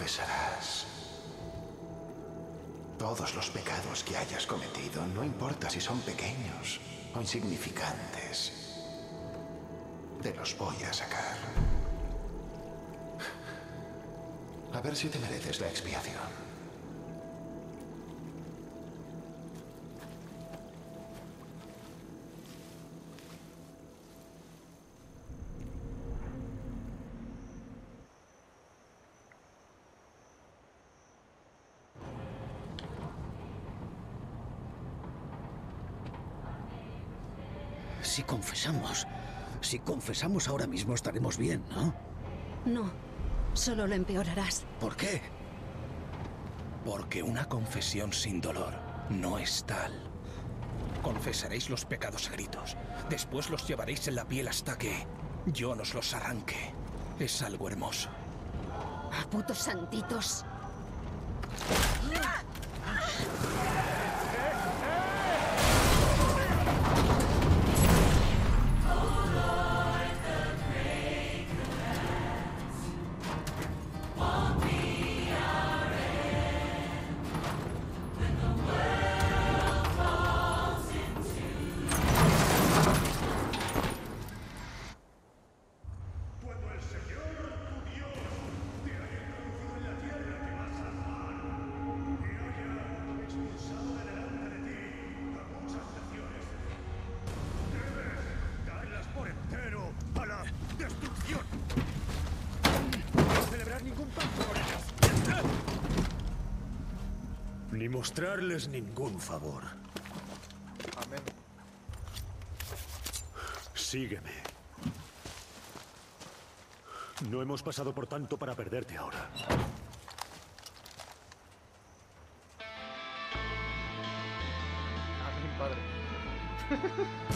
confesarás todos los pecados que hayas cometido, no importa si son pequeños o insignificantes. Te los voy a sacar. A ver si te mereces la expiación. Si confesamos, si confesamos ahora mismo estaremos bien, ¿no? No, solo lo empeorarás. ¿Por qué? Porque una confesión sin dolor no es tal. Confesaréis los pecados a gritos. Después los llevaréis en la piel hasta que yo nos los arranque. Es algo hermoso. ¡A putos santitos! Ni mostrarles ningún favor. Amén. Sígueme. No hemos pasado por tanto para perderte ahora. Amén, Padre.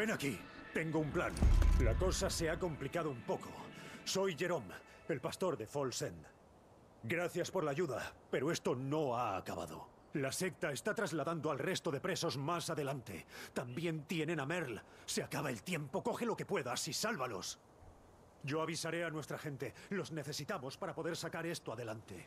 Ven aquí. Tengo un plan. La cosa se ha complicado un poco. Soy Jerome, el pastor de Falls End. Gracias por la ayuda, pero esto no ha acabado. La secta está trasladando al resto de presos más adelante. También tienen a Merle. Se acaba el tiempo, coge lo que puedas y sálvalos. Yo avisaré a nuestra gente. Los necesitamos para poder sacar esto adelante.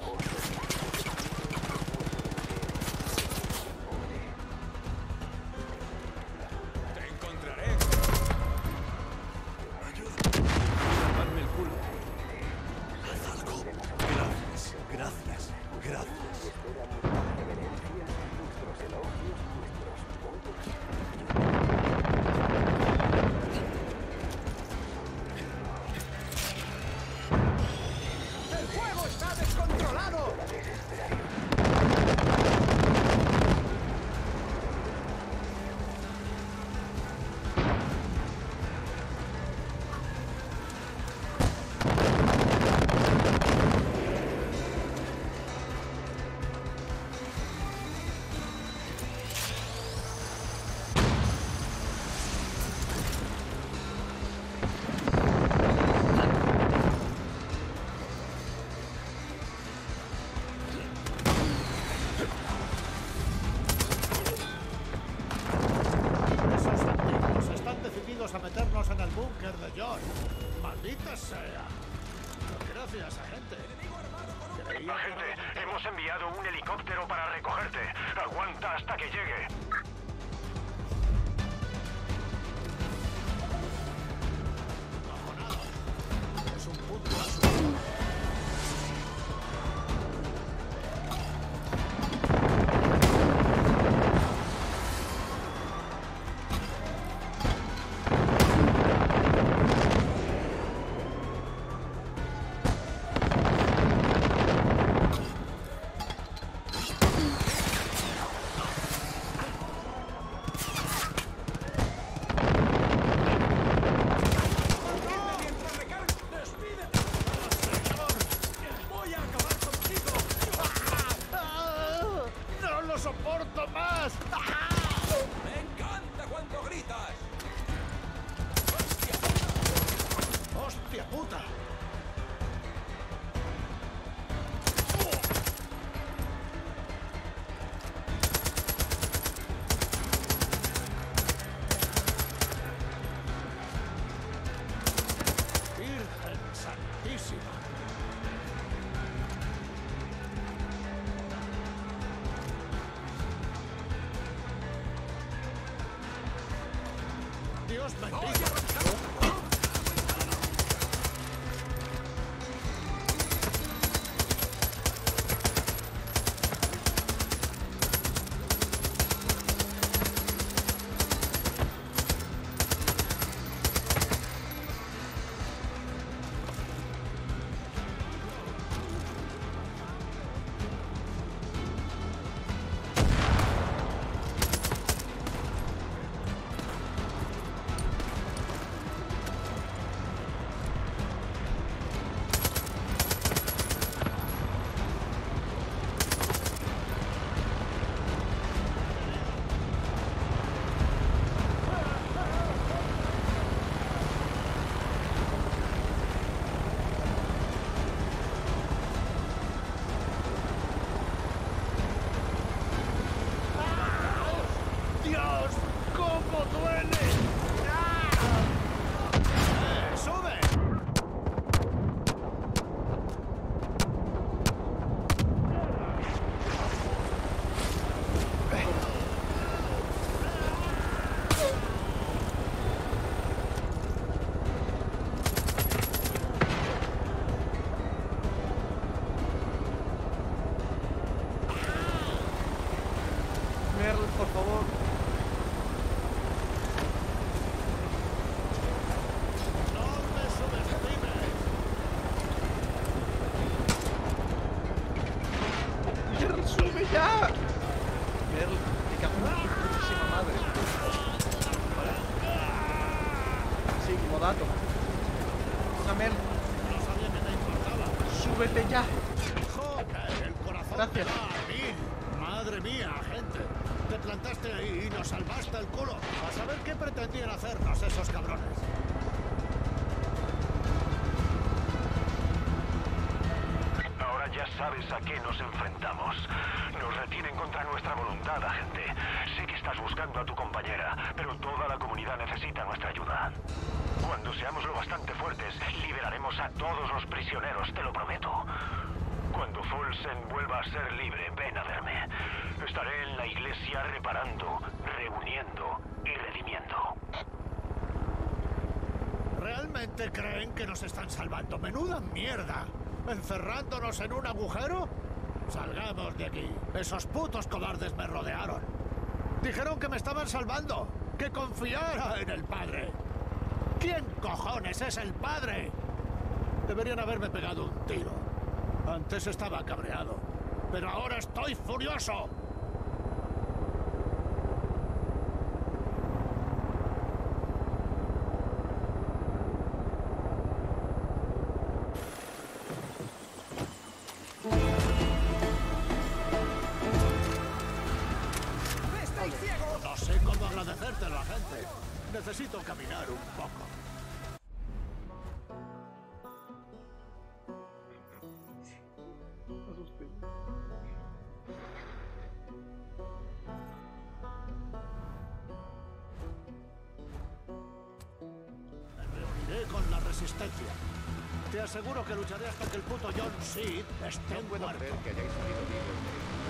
Agente, hemos enviado un helicóptero para recogerte. Aguanta hasta que llegue. Es un Dios bendiga. Dato. Una Merle, No sabía que te importaba. súbete ya. ¡Joder! El corazón Gracias. me va a mil. Madre mía, gente. Te plantaste ahí y nos salvaste el culo. A saber qué pretendían hacernos esos cabrones. Ahora ya sabes a qué nos enfrentamos. Nos retienen contra nuestra voluntad, agente. Sé que estás buscando a tu compañera, pero toda la comunidad necesita nuestra ayuda. Seamos lo bastante fuertes, liberaremos a todos los prisioneros, te lo prometo. Cuando Folsen vuelva a ser libre, ven a verme. Estaré en la iglesia reparando, reuniendo y redimiendo. ¿Realmente creen que nos están salvando? ¡Menuda mierda! ¿Encerrándonos en un agujero? Salgamos de aquí. Esos putos cobardes me rodearon. Dijeron que me estaban salvando. Que confiara en el padre. ¿Quién cojones es el padre? Deberían haberme pegado un tiro. Antes estaba cabreado. Pero ahora estoy furioso. Aseguro que lucharé hasta que el puto John Seed esté No puedo muerto. creer que hayáis salido vivos de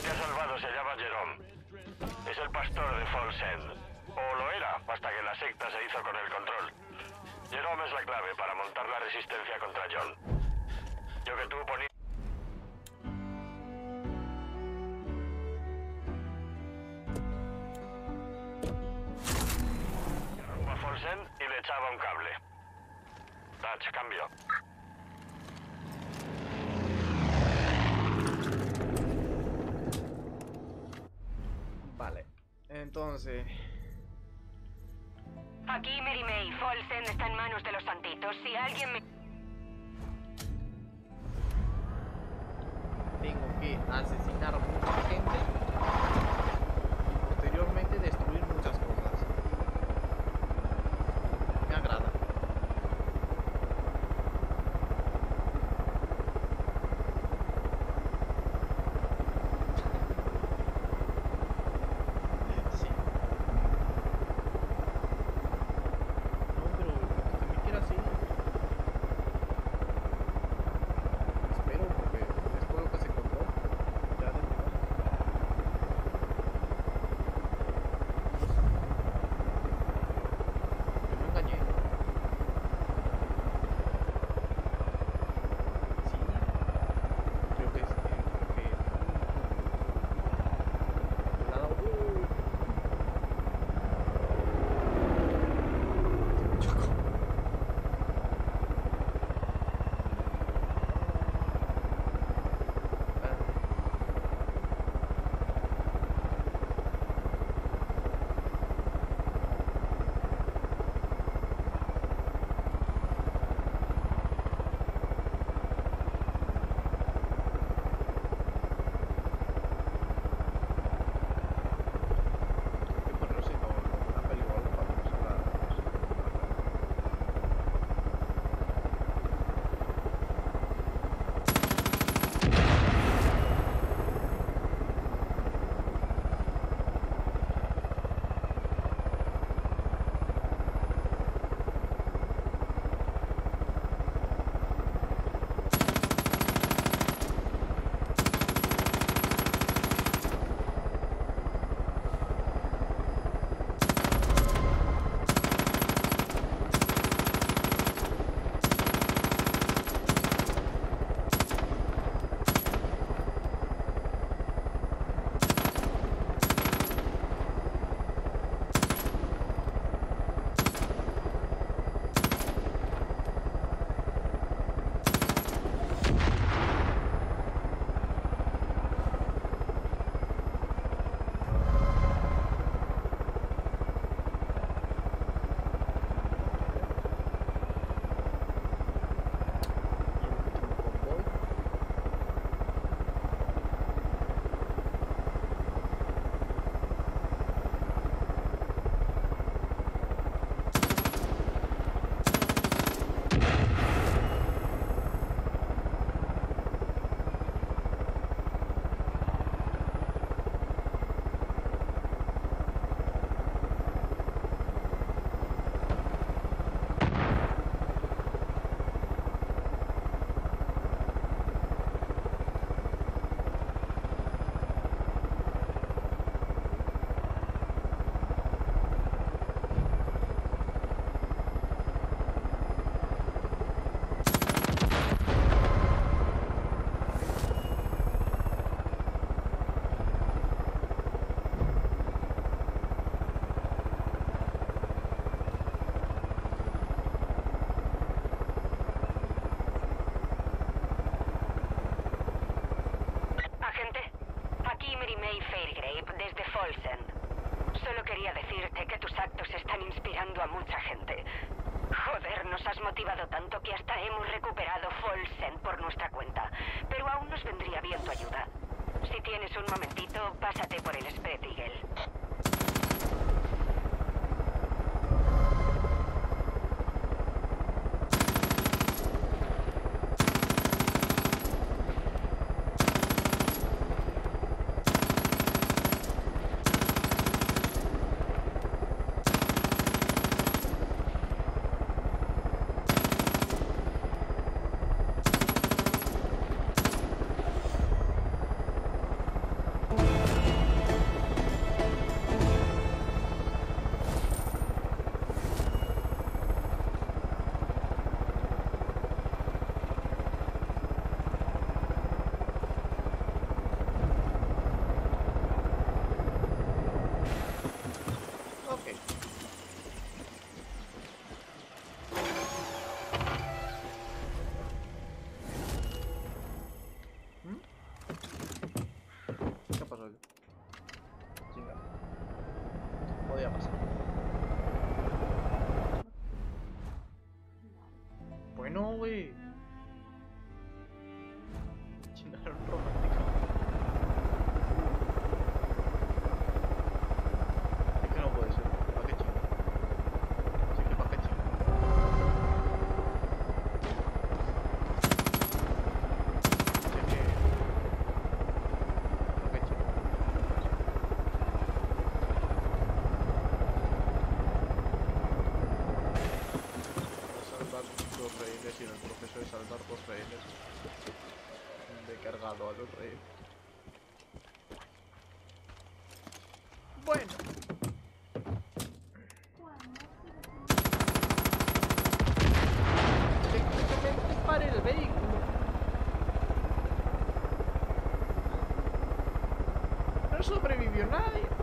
que te ha salvado se llama Jerome. Es el pastor de Falls. O lo era, hasta que la secta se hizo con el control. Jerome es la clave para montar la resistencia contra John. Yo que tú poní... Rumbo a Falls End y le echaba un cable. Dutch, cambio. Aquí Mary May. Folsen está en manos de los santitos. Si alguien me... Tengo que asesinar a mucha gente. Momentito, only you're.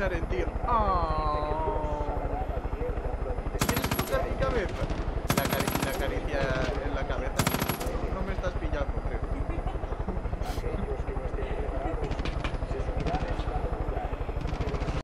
Pensar en ti.